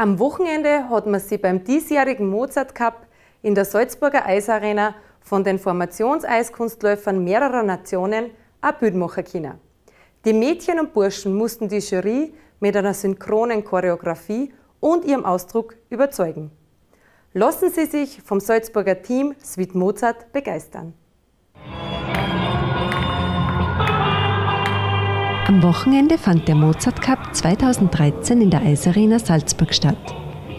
Am Wochenende hat man sie beim diesjährigen Mozart Cup in der Salzburger Eisarena von den Formationseiskunstläufern mehrerer Nationen ein Bild. Die Mädchen und Burschen mussten die Jury mit einer synchronen Choreografie und ihrem Ausdruck überzeugen. Lassen Sie sich vom Salzburger Team Sweet Mozart begeistern. Am Wochenende fand der Mozart Cup 2013 in der Eisarena Salzburg statt.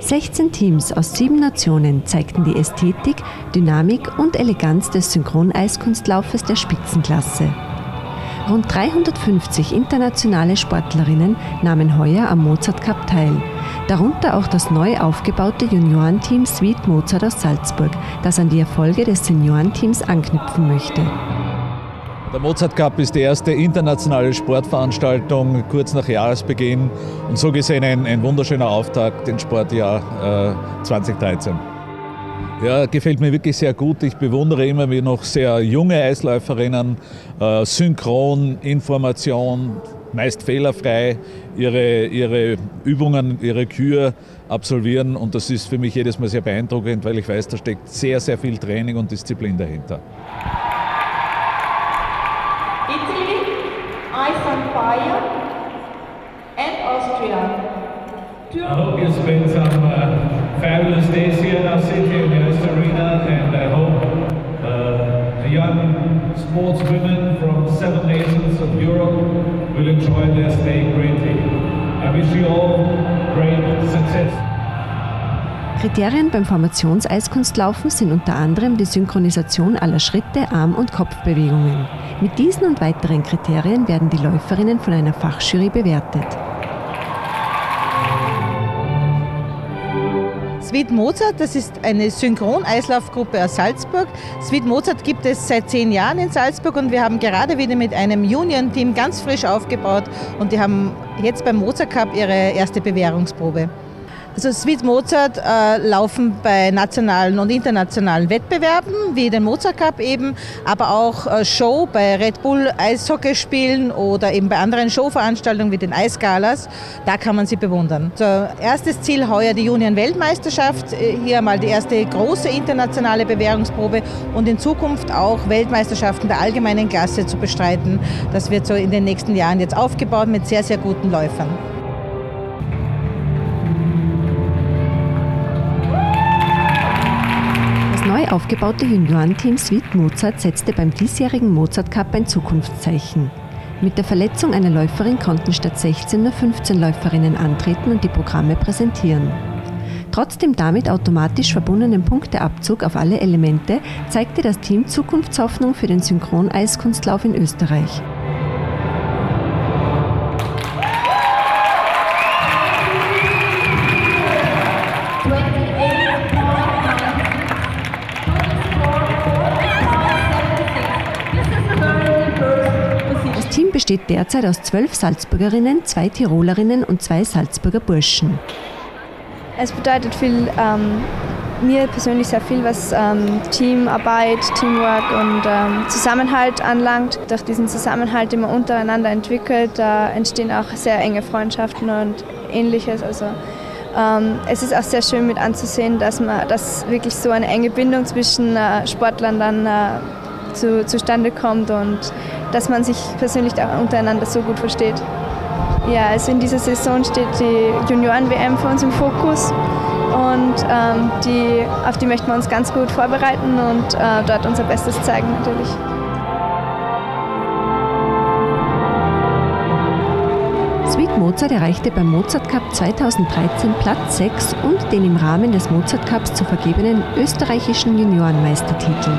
16 Teams aus sieben Nationen zeigten die Ästhetik, Dynamik und Eleganz des Synchroneiskunstlaufes der Spitzenklasse. Rund 350 internationale Sportlerinnen nahmen heuer am Mozart Cup teil, darunter auch das neu aufgebaute Juniorenteam Sweet Mozart aus Salzburg, das an die Erfolge des Seniorenteams anknüpfen möchte. Der Mozart Cup ist die erste internationale Sportveranstaltung kurz nach Jahresbeginn und so gesehen ein, ein wunderschöner Auftakt ins Sportjahr äh, 2013. Ja, gefällt mir wirklich sehr gut. Ich bewundere immer wie noch sehr junge Eisläuferinnen, äh, synchron, Information, meist fehlerfrei ihre, ihre Übungen, ihre Kür absolvieren und das ist für mich jedes Mal sehr beeindruckend, weil ich weiß, da steckt sehr, sehr viel Training und Disziplin dahinter. And Austria. I hope you spend some uh, fabulous days here in our city in the Arena and I hope uh, the young sportswomen from seven nations of Europe will enjoy their stay greatly. I wish you all great success. Kriterien beim Formationseiskunstlaufen sind unter anderem die Synchronisation aller Schritte, Arm- und Kopfbewegungen. Mit diesen und weiteren Kriterien werden die Läuferinnen von einer Fachjury bewertet. Sweet Mozart, das ist eine Synchron-Eislaufgruppe aus Salzburg. Sweet Mozart gibt es seit zehn Jahren in Salzburg und wir haben gerade wieder mit einem Union-Team ganz frisch aufgebaut und die haben jetzt beim Mozart Cup ihre erste Bewährungsprobe. Also Sweet Mozart äh, laufen bei nationalen und internationalen Wettbewerben, wie den Mozart Cup eben, aber auch äh, Show bei Red Bull Eishockeyspielen oder eben bei anderen Showveranstaltungen wie den Eisgalas. Da kann man sie bewundern. So, erstes Ziel heuer die Union-Weltmeisterschaft. Äh, hier mal die erste große internationale Bewährungsprobe und in Zukunft auch Weltmeisterschaften der allgemeinen Klasse zu bestreiten. Das wird so in den nächsten Jahren jetzt aufgebaut mit sehr, sehr guten Läufern. Neu aufgebaute Juniorenteam Sweet Mozart setzte beim diesjährigen Mozart Cup ein Zukunftszeichen. Mit der Verletzung einer Läuferin konnten statt 16 nur 15 Läuferinnen antreten und die Programme präsentieren. Trotz dem damit automatisch verbundenen Punkteabzug auf alle Elemente zeigte das Team Zukunftshoffnung für den Synchroneiskunstlauf in Österreich. Besteht derzeit aus zwölf Salzburgerinnen, zwei Tirolerinnen und zwei Salzburger Burschen. Es bedeutet viel, ähm, mir persönlich sehr viel, was ähm, Teamarbeit, Teamwork und ähm, Zusammenhalt anlangt. Durch diesen Zusammenhalt, den man untereinander entwickelt, da entstehen auch sehr enge Freundschaften und ähnliches. Also ähm, es ist auch sehr schön mit anzusehen, dass man dass wirklich so eine enge Bindung zwischen äh, Sportlern dann äh, zu, zustande kommt und dass man sich persönlich untereinander so gut versteht. Ja, also in dieser Saison steht die Junioren-WM für uns im Fokus und ähm, die, auf die möchten wir uns ganz gut vorbereiten und äh, dort unser Bestes zeigen natürlich. Sweet Mozart erreichte beim Mozart Cup 2013 Platz 6 und den im Rahmen des Mozart Cups zu vergebenen österreichischen Juniorenmeistertitel.